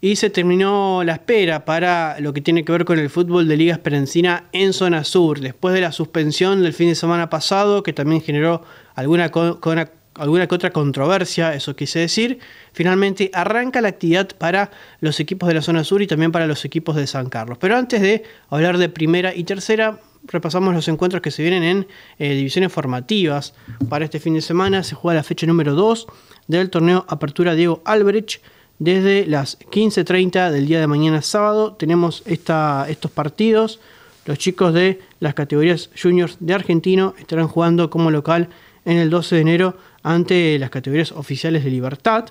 Y se terminó la espera para lo que tiene que ver con el fútbol de Liga Esperencina en zona sur, después de la suspensión del fin de semana pasado, que también generó alguna, alguna que otra controversia, eso quise decir. Finalmente arranca la actividad para los equipos de la zona sur y también para los equipos de San Carlos. Pero antes de hablar de primera y tercera, repasamos los encuentros que se vienen en eh, divisiones formativas. Para este fin de semana se juega la fecha número 2 del torneo Apertura Diego Albrecht desde las 15.30 del día de mañana sábado tenemos estos partidos. Los chicos de las categorías juniors de Argentino estarán jugando como local en el 12 de enero ante las categorías oficiales de Libertad.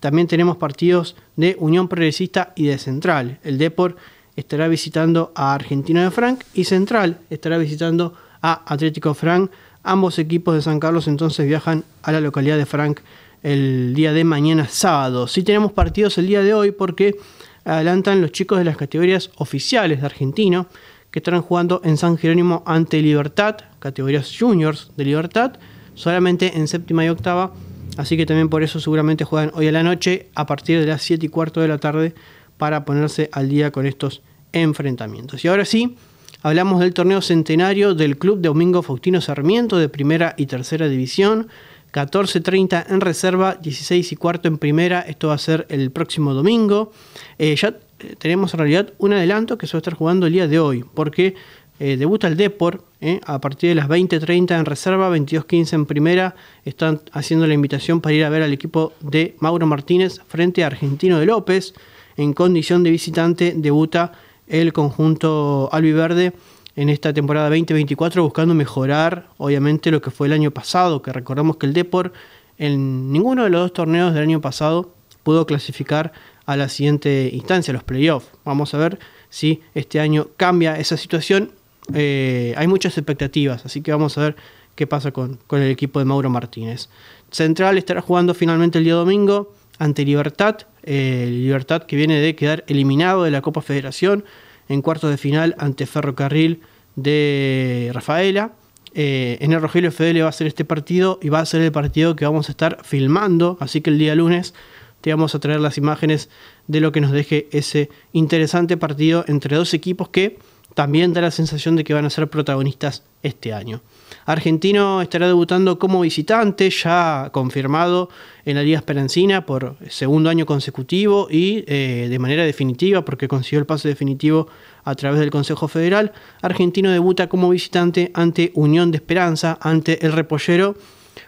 También tenemos partidos de Unión Progresista y de Central. El Depor estará visitando a Argentino de Frank y Central estará visitando a Atlético Frank. Ambos equipos de San Carlos entonces viajan a la localidad de Frank el día de mañana sábado. Sí tenemos partidos el día de hoy porque adelantan los chicos de las categorías oficiales de Argentino que estarán jugando en San Jerónimo ante Libertad, categorías juniors de Libertad, solamente en séptima y octava, así que también por eso seguramente juegan hoy a la noche a partir de las 7 y cuarto de la tarde para ponerse al día con estos enfrentamientos. Y ahora sí, hablamos del torneo centenario del Club Domingo Faustino Sarmiento de primera y tercera división. 14.30 en reserva, 16 y cuarto en primera. Esto va a ser el próximo domingo. Eh, ya eh, tenemos en realidad un adelanto que se va a estar jugando el día de hoy, porque eh, debuta el Depor a partir de las 20.30 en reserva, 22.15 en primera. Están haciendo la invitación para ir a ver al equipo de Mauro Martínez frente a Argentino de López. En condición de visitante debuta el conjunto albiverde en esta temporada 2024 buscando mejorar obviamente lo que fue el año pasado, que recordamos que el Depor en ninguno de los dos torneos del año pasado pudo clasificar a la siguiente instancia, los playoffs. Vamos a ver si este año cambia esa situación. Eh, hay muchas expectativas, así que vamos a ver qué pasa con, el equipo de Mauro Martínez. Central estará jugando finalmente el día domingo ante Libertad, eh, Libertad que viene de quedar eliminado de la Copa Federación en cuartos de final ante Ferrocarril de Rafaela. Eh, en el Rogelio FDL va a ser este partido y va a ser el partido que vamos a estar filmando, así que el día lunes te vamos a traer las imágenes de lo que nos deje ese interesante partido entre dos equipos que también da la sensación de que van a ser protagonistas este año. Argentino estará debutando como visitante, ya confirmado en la Liga Esperancina por segundo año consecutivo y eh, de manera definitiva, porque consiguió el pase definitivo a través del Consejo Federal. Argentino debuta como visitante ante Unión de Esperanza, ante el Repollero.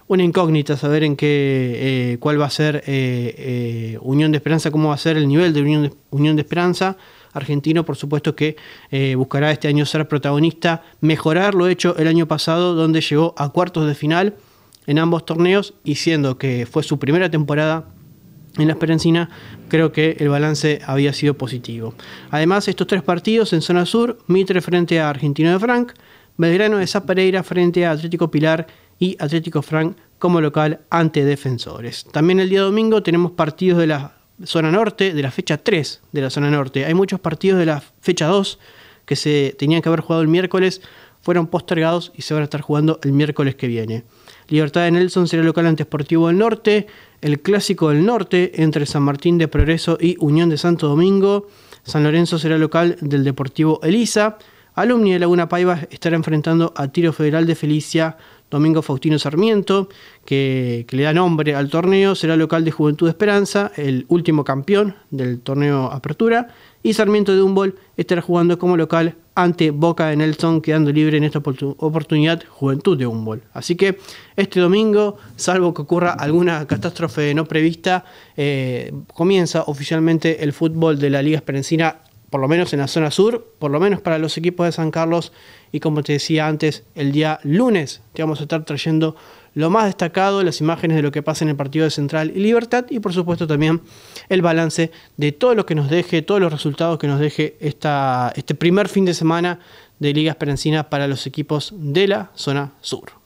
Una incógnita saber en qué, eh, cuál va a ser eh, Unión de Esperanza, cómo va a ser el nivel de Unión Unión de Esperanza argentino, por supuesto que eh, buscará este año ser protagonista, mejorar lo hecho el año pasado, donde llegó a cuartos de final en ambos torneos y siendo que fue su primera temporada en la Esperencina, creo que el balance había sido positivo. Además, estos tres partidos en zona sur, Mitre frente a Argentino de Frank, Belgrano de Zapareira frente a Atlético Pilar y Atlético Frank como local ante defensores. También el día domingo tenemos partidos de la zona norte, de la fecha 3 de la zona norte. Hay muchos partidos de la fecha 2 que se tenían que haber jugado el miércoles, fueron postergados y se van a estar jugando el miércoles que viene. Libertad de Nelson será local ante Sportivo del Norte, el Clásico del Norte entre San Martín de Progreso y Unión de Santo Domingo, San Lorenzo será local del Deportivo Elisa, Alumni de Laguna Paiva estará enfrentando a Tiro Federal de Felicia Domingo Faustino Sarmiento, que, le da nombre al torneo, será local de Juventud Esperanza, el último campeón del torneo Apertura, y Sarmiento de Humboldt estará jugando como local ante Boca de Nelson, quedando libre en esta oportunidad Juventud de Humboldt. Así que este domingo, salvo que ocurra alguna catástrofe no prevista, eh, comienza oficialmente el fútbol de la Liga Esperencina por lo menos en la zona sur, por lo menos para los equipos de San Carlos. Y como te decía antes, el día lunes te vamos a estar trayendo lo más destacado, las imágenes de lo que pasa en el partido de Central y Libertad y por supuesto también el balance de todo lo que nos deje, todos los resultados que nos deje esta, este primer fin de semana de Liga Esperencina para los equipos de la zona sur.